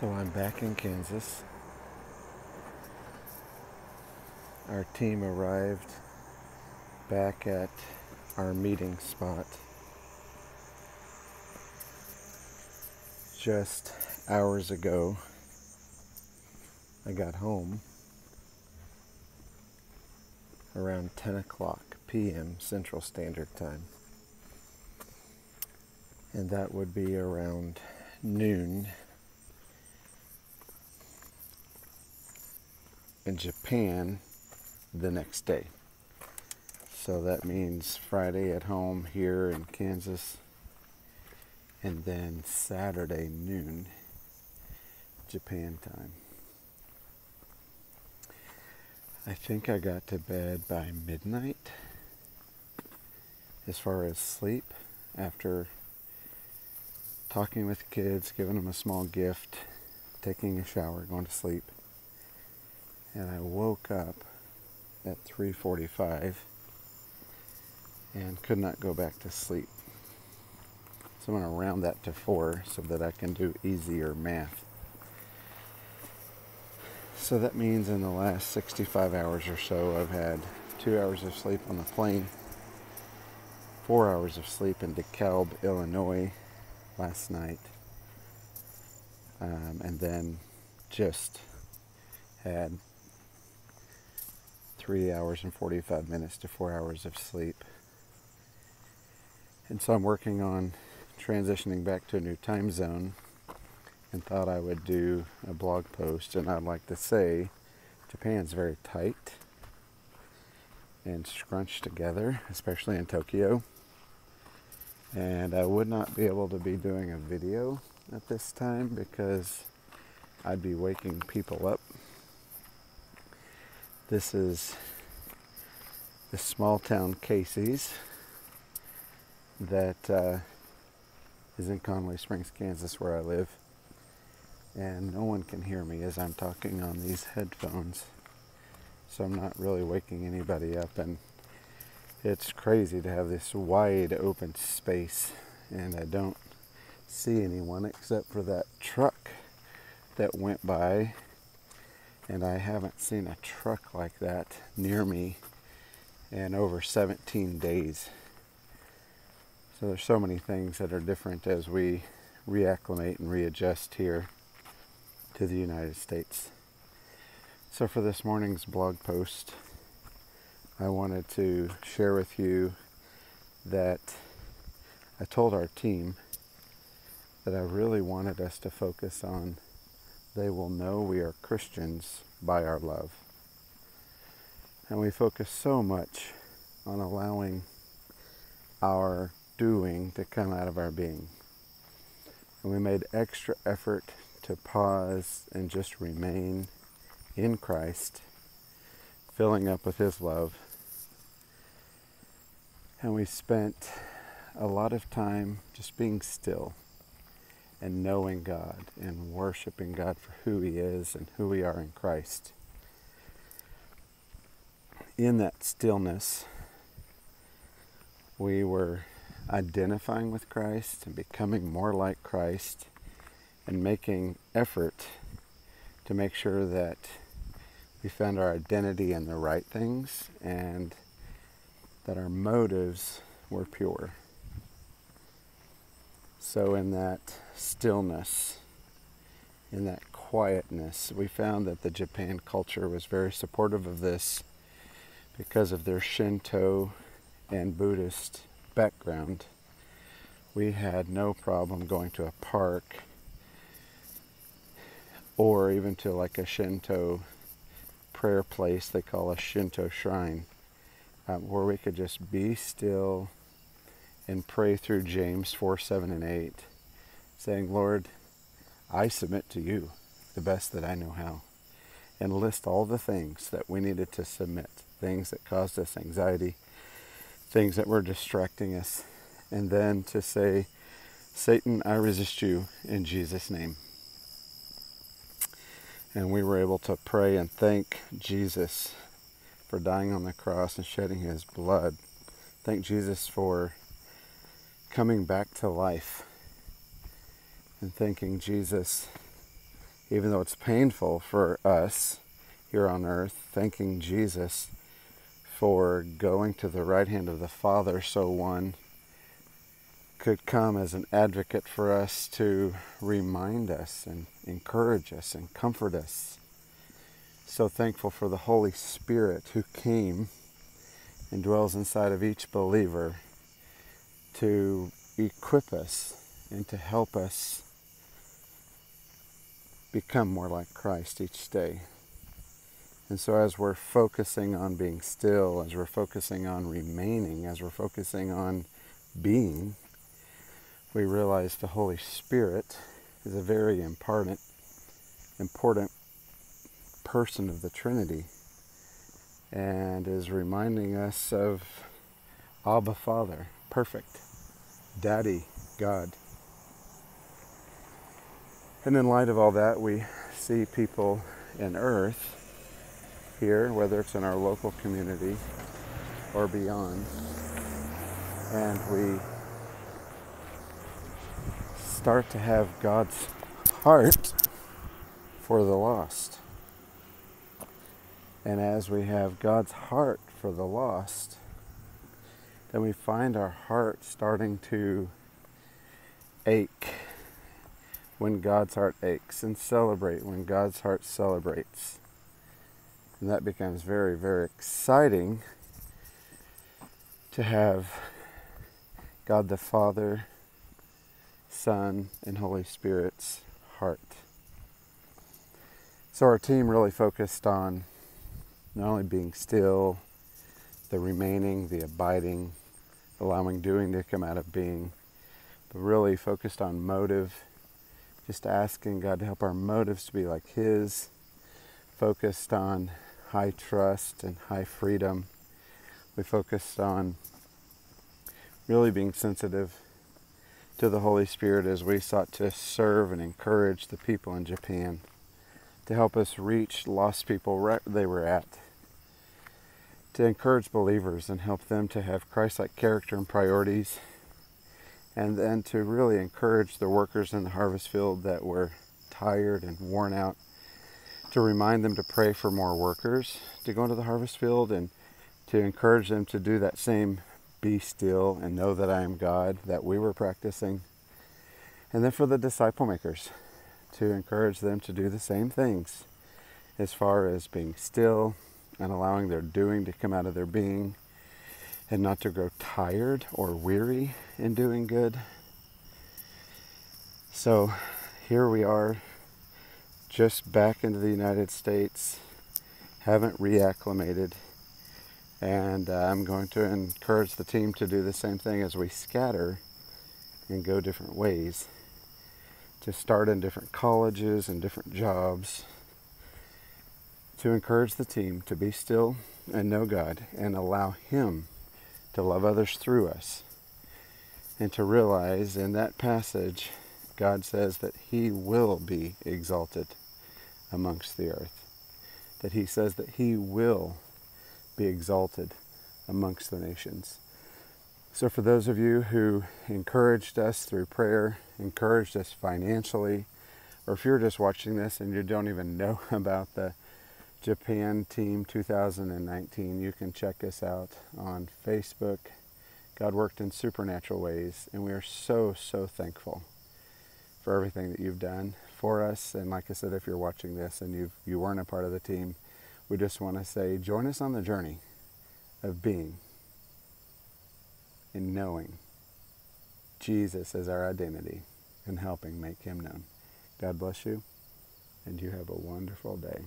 So I'm back in Kansas. Our team arrived back at our meeting spot just hours ago. I got home around 10 o'clock p.m. Central Standard Time. And that would be around noon Japan the next day. So that means Friday at home here in Kansas, and then Saturday noon, Japan time. I think I got to bed by midnight as far as sleep after talking with kids, giving them a small gift, taking a shower, going to sleep and I woke up at 3:45 and could not go back to sleep. So I'm going to round that to 4 so that I can do easier math. So that means in the last 65 hours or so I've had 2 hours of sleep on the plane, 4 hours of sleep in DeKalb, Illinois last night. Um, and then just had three hours and 45 minutes to four hours of sleep. And so I'm working on transitioning back to a new time zone and thought I would do a blog post. And I'd like to say Japan's very tight and scrunched together, especially in Tokyo. And I would not be able to be doing a video at this time because I'd be waking people up this is the small town Casey's that uh, is in Conway Springs, Kansas, where I live. And no one can hear me as I'm talking on these headphones. So I'm not really waking anybody up. And it's crazy to have this wide open space. And I don't see anyone except for that truck that went by and I haven't seen a truck like that near me in over 17 days. So there's so many things that are different as we reacclimate and readjust here to the United States. So for this morning's blog post, I wanted to share with you that I told our team that I really wanted us to focus on they will know we are Christians by our love. And we focus so much on allowing our doing to come out of our being. And we made extra effort to pause and just remain in Christ, filling up with His love. And we spent a lot of time just being still and knowing God and worshiping God for who He is and who we are in Christ. In that stillness, we were identifying with Christ and becoming more like Christ and making effort to make sure that we found our identity in the right things and that our motives were pure. So, in that stillness, in that quietness, we found that the Japan culture was very supportive of this because of their Shinto and Buddhist background. We had no problem going to a park or even to like a Shinto prayer place they call a Shinto shrine, um, where we could just be still and pray through James 4 7 and 8, saying, Lord, I submit to you the best that I know how, and list all the things that we needed to submit, things that caused us anxiety, things that were distracting us, and then to say, Satan, I resist you in Jesus' name. And we were able to pray and thank Jesus for dying on the cross and shedding his blood. Thank Jesus for coming back to life and thanking Jesus even though it's painful for us here on earth, thanking Jesus for going to the right hand of the Father so one could come as an advocate for us to remind us and encourage us and comfort us. So thankful for the Holy Spirit who came and dwells inside of each believer to equip us and to help us become more like Christ each day. And so, as we're focusing on being still, as we're focusing on remaining, as we're focusing on being, we realize the Holy Spirit is a very important, important person of the Trinity and is reminding us of Abba Father, perfect, Daddy, God. And in light of all that, we see people in earth here, whether it's in our local community or beyond, and we start to have God's heart for the lost. And as we have God's heart for the lost, then we find our heart starting to ache when God's heart aches and celebrate when God's heart celebrates. And that becomes very, very exciting to have God the Father, Son, and Holy Spirit's heart. So our team really focused on not only being still, the remaining, the abiding, allowing doing to come out of being, but really focused on motive, just asking God to help our motives to be like His, focused on high trust and high freedom. We focused on really being sensitive to the Holy Spirit as we sought to serve and encourage the people in Japan to help us reach lost people where they were at to encourage believers and help them to have Christ like character and priorities, and then to really encourage the workers in the harvest field that were tired and worn out, to remind them to pray for more workers to go into the harvest field and to encourage them to do that same be still and know that I am God that we were practicing. And then for the disciple makers, to encourage them to do the same things as far as being still and allowing their doing to come out of their being and not to grow tired or weary in doing good. So here we are, just back into the United States, haven't reacclimated, and uh, I'm going to encourage the team to do the same thing as we scatter and go different ways, to start in different colleges and different jobs. To encourage the team to be still and know God and allow Him to love others through us. And to realize in that passage, God says that He will be exalted amongst the earth. That He says that He will be exalted amongst the nations. So, for those of you who encouraged us through prayer, encouraged us financially, or if you're just watching this and you don't even know about the Japan Team 2019. You can check us out on Facebook. God worked in supernatural ways, and we are so, so thankful for everything that you've done for us. And like I said, if you're watching this and you you weren't a part of the team, we just want to say, join us on the journey of being and knowing Jesus as our identity and helping make him known. God bless you, and you have a wonderful day.